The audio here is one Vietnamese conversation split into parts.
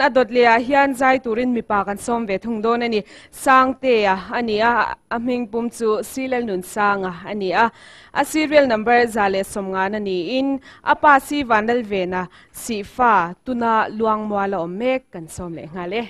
adot lia hian zai turin mi pa kan som ve thung don ani. Sang te a ani a aming pum chu silal nun sang a ani a. Serial number zale som nga na ni in apa si vanal ve na si fa tuna luang mwala omek kan som le nga le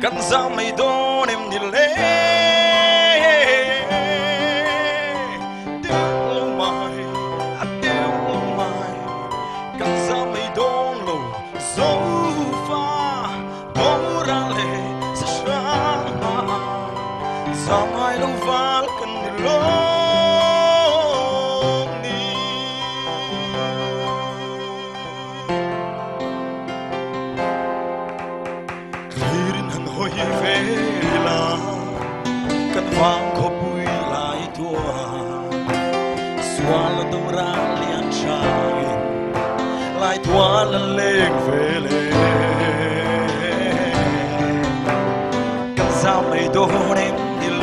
Canzame done mi le Samay long val kan nilong ni Klirin han hoi vela Kan vang ko bui lai tua Swala do ra lian changin Lai tua la leng vele Kan sao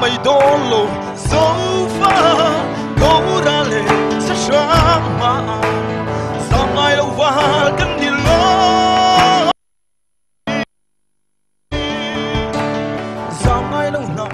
maidolo zofa gorale sa shama samai lo wal kan di lo samai lo na